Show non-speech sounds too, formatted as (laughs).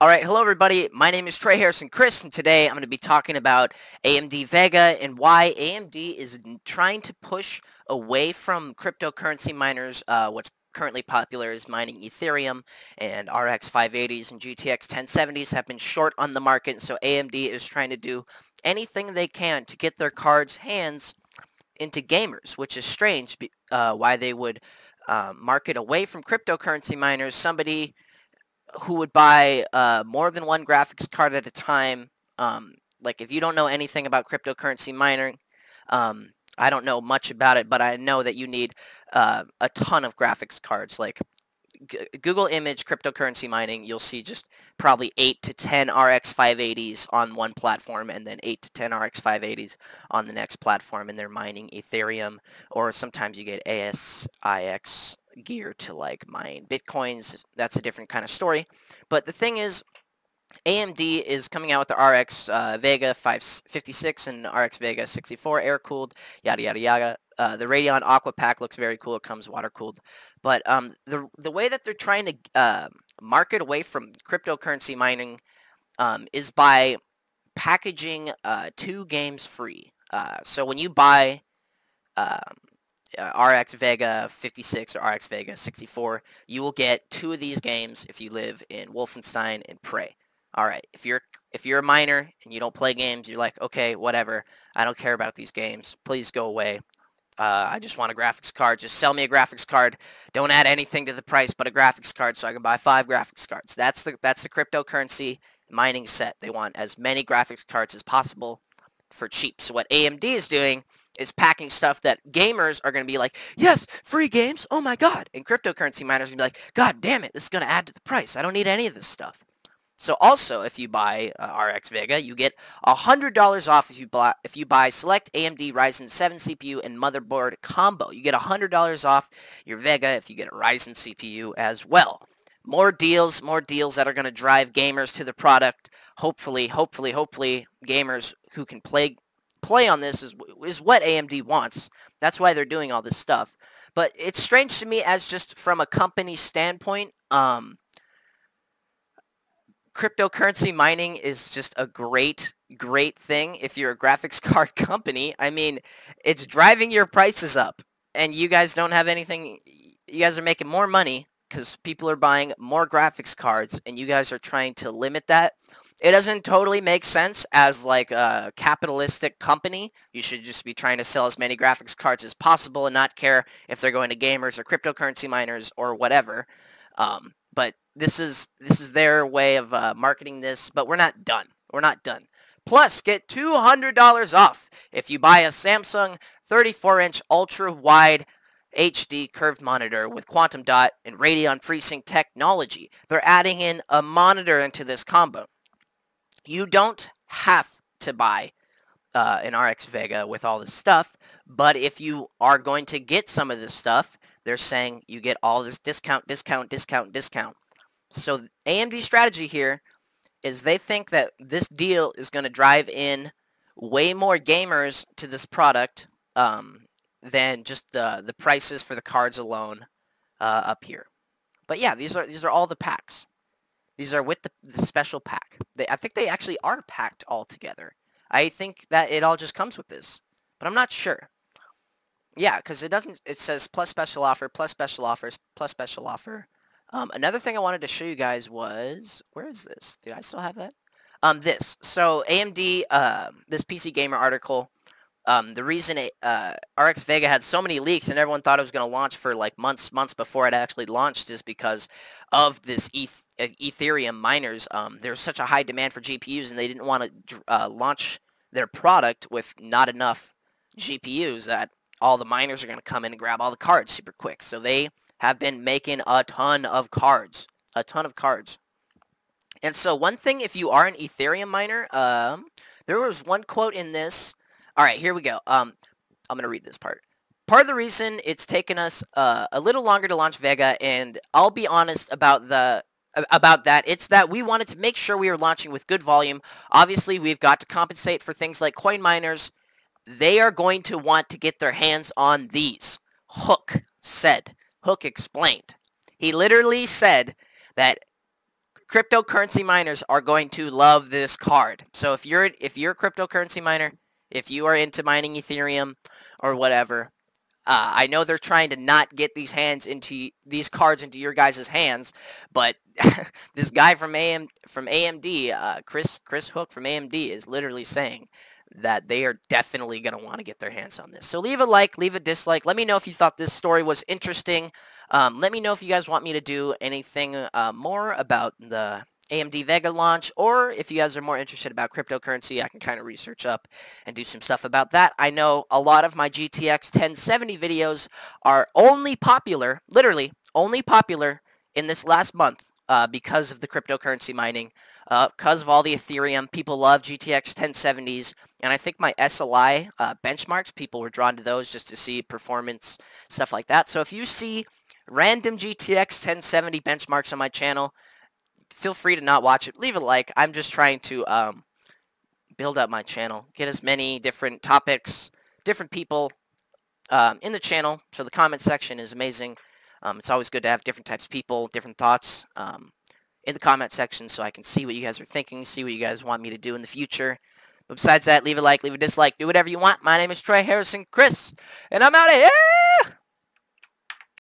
All right, hello everybody. My name is Troy Harrison Chris, and today I'm going to be talking about AMD Vega and why AMD is trying to push away from cryptocurrency miners. Uh, what's currently popular is mining Ethereum, and RX 580s and GTX 1070s have been short on the market, so AMD is trying to do anything they can to get their cards hands into gamers, which is strange uh, why they would uh, market away from cryptocurrency miners. Somebody who would buy uh, more than one graphics card at a time. Um, like if you don't know anything about cryptocurrency mining, um, I don't know much about it, but I know that you need uh, a ton of graphics cards. Like G Google image cryptocurrency mining, you'll see just probably 8 to 10 RX 580s on one platform and then 8 to 10 RX 580s on the next platform and they're mining Ethereum or sometimes you get ASIC gear to like mine Bitcoins. That's a different kind of story. But the thing is, AMD is coming out with the RX uh, Vega 556 and RX Vega 64 air-cooled, yada, yada, yada. Uh, the Radeon Aqua Pack looks very cool. It comes water-cooled. But um, the, the way that they're trying to uh, market away from cryptocurrency mining um, is by packaging uh, two games free. Uh, so when you buy um, uh, RX Vega 56 or RX Vega 64, you will get two of these games if you live in Wolfenstein and Prey. All right, if you're if you're a miner and you don't play games, you're like, okay, whatever. I don't care about these games. Please go away. Uh, I just want a graphics card. Just sell me a graphics card. Don't add anything to the price but a graphics card so I can buy five graphics cards. That's the that's the cryptocurrency mining set. They want as many graphics cards as possible for cheap. So what AMD is doing is packing stuff that gamers are going to be like, yes, free games, oh my god. And cryptocurrency miners are going to be like, god damn it, this is going to add to the price. I don't need any of this stuff. So also, if you buy uh, RX Vega, you get $100 off if you, buy, if you buy select AMD Ryzen 7 CPU and motherboard combo. You get $100 off your Vega if you get a Ryzen CPU as well. More deals, more deals that are going to drive gamers to the product. Hopefully, hopefully, hopefully, gamers who can play play on this is is what AMD wants. That's why they're doing all this stuff. But it's strange to me as just from a company standpoint. Um, cryptocurrency mining is just a great, great thing if you're a graphics (laughs) card company. I mean, it's driving your prices up, and you guys don't have anything. You guys are making more money because people are buying more graphics cards, and you guys are trying to limit that it doesn't totally make sense as like a capitalistic company. You should just be trying to sell as many graphics cards as possible and not care if they're going to gamers or cryptocurrency miners or whatever. Um, but this is this is their way of uh, marketing this. But we're not done. We're not done. Plus, get $200 off if you buy a Samsung 34-inch ultra-wide HD curved monitor with quantum dot and Radeon FreeSync technology. They're adding in a monitor into this combo. You don't have to buy uh, an RX Vega with all this stuff, but if you are going to get some of this stuff, they're saying you get all this discount, discount, discount, discount. So AMD strategy here is they think that this deal is going to drive in way more gamers to this product um, than just the the prices for the cards alone uh, up here. But yeah, these are these are all the packs. These are with the, the special pack. They, I think they actually are packed all together. I think that it all just comes with this, but I'm not sure. Yeah, because it doesn't. It says plus special offer, plus special offers, plus special offer. Um, another thing I wanted to show you guys was where is this? Did I still have that? Um, this. So AMD, uh, this PC Gamer article. Um, the reason it, uh, RX Vega had so many leaks and everyone thought it was going to launch for like months, months before it actually launched is because of this ETH Ethereum miners, um, there's such a high demand for GPUs, and they didn't want to uh, launch their product with not enough GPUs that all the miners are going to come in and grab all the cards super quick. So they have been making a ton of cards, a ton of cards. And so one thing, if you are an Ethereum miner, um, there was one quote in this. All right, here we go. Um, I'm going to read this part. Part of the reason it's taken us uh, a little longer to launch Vega, and I'll be honest about the about that. It's that we wanted to make sure we were launching with good volume. Obviously, we've got to compensate for things like coin miners. They are going to want to get their hands on these. Hook said. Hook explained. He literally said that cryptocurrency miners are going to love this card. So if you're if you're a cryptocurrency miner, if you are into mining Ethereum or whatever, uh, I know they're trying to not get these hands into these cards into your guys' hands, but (laughs) this guy from AM from AMD, uh, Chris Chris Hook from AMD, is literally saying that they are definitely going to want to get their hands on this. So leave a like, leave a dislike. Let me know if you thought this story was interesting. Um, let me know if you guys want me to do anything uh, more about the AMD Vega launch, or if you guys are more interested about cryptocurrency, I can kind of research up and do some stuff about that. I know a lot of my GTX 1070 videos are only popular, literally only popular in this last month uh, because of the cryptocurrency mining, uh, because of all the Ethereum. People love GTX 1070s, and I think my SLI uh, benchmarks, people were drawn to those just to see performance, stuff like that. So if you see random GTX 1070 benchmarks on my channel, feel free to not watch it. Leave a like. I'm just trying to um, build up my channel, get as many different topics, different people um, in the channel. So the comment section is amazing. Um, it's always good to have different types of people, different thoughts um, in the comment section so I can see what you guys are thinking, see what you guys want me to do in the future. But besides that, leave a like, leave a dislike, do whatever you want. My name is Troy Harrison Chris, and I'm out of here!